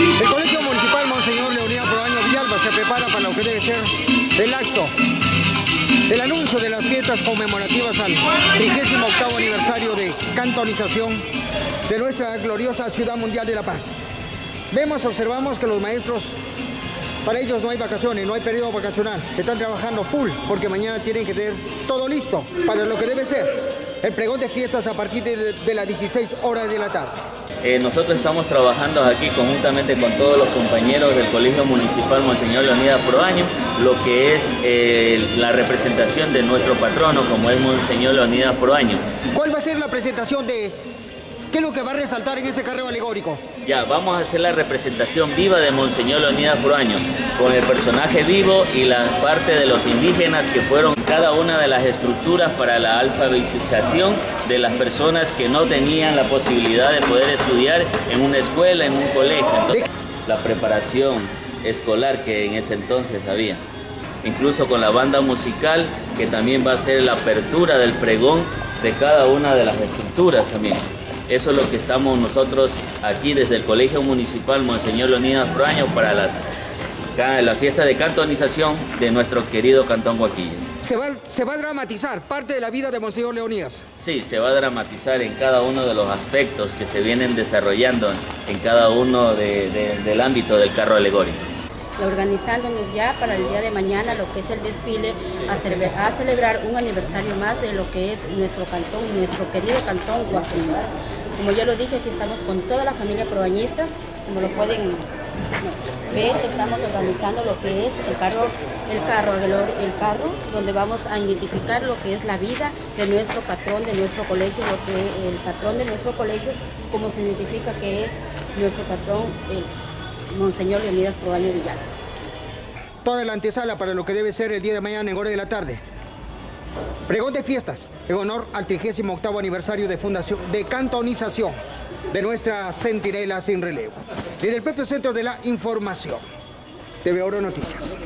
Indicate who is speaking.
Speaker 1: El Colegio Municipal Monseñor Leonidas Proaño Villalba se prepara para lo que debe ser el acto, el anuncio de las fiestas conmemorativas al 38 aniversario de cantonización de nuestra gloriosa ciudad mundial de La Paz. Vemos, observamos que los maestros, para ellos no hay vacaciones, no hay periodo vacacional, están trabajando full porque mañana tienen que tener todo listo para lo que debe ser el pregón de fiestas a partir de, de las 16 horas de la tarde.
Speaker 2: Eh, nosotros estamos trabajando aquí conjuntamente con todos los compañeros del Colegio Municipal Monseñor Leonidas Proaño, lo que es eh, la representación de nuestro patrono, como es Monseñor Leonidas Proaño.
Speaker 1: ¿Cuál va a ser la presentación de qué es lo que va a resaltar en ese carreo alegórico?
Speaker 2: Ya, vamos a hacer la representación viva de Monseñor Leonidas Proaño, con el personaje vivo y la parte de los indígenas que fueron cada una de las estructuras para la alfabetización de las personas que no tenían la posibilidad de poder estudiar en una escuela, en un colegio. Entonces, la preparación escolar que en ese entonces había. Incluso con la banda musical que también va a ser la apertura del pregón de cada una de las estructuras también. Eso es lo que estamos nosotros aquí desde el Colegio Municipal Monseñor Leonidas Proaño para las la fiesta de cantonización de nuestro querido Cantón Guaquillas.
Speaker 1: ¿Se va, ¿Se va a dramatizar parte de la vida de Monseñor Leonidas?
Speaker 2: Sí, se va a dramatizar en cada uno de los aspectos que se vienen desarrollando en cada uno de, de, del ámbito del carro alegórico.
Speaker 3: Organizándonos ya para el día de mañana lo que es el desfile, a, celebrar, a celebrar un aniversario más de lo que es nuestro cantón, nuestro querido cantón Guaquillas. Como ya lo dije, aquí estamos con toda la familia probañistas, como lo pueden ver, estamos organizando lo que es el carro, el carro, el, el carro, donde vamos a identificar lo que es la vida de nuestro patrón, de nuestro colegio, lo que el patrón de nuestro colegio, como se identifica que es nuestro patrón, el Monseñor Leonidas Probaño Villar.
Speaker 1: Toda la antesala para lo que debe ser el día de mañana en hora de la tarde. Pregón de fiestas en honor al 38 aniversario de fundación de cantonización de nuestra centinela sin relevo. Desde el propio Centro de la Información. TV Oro Noticias.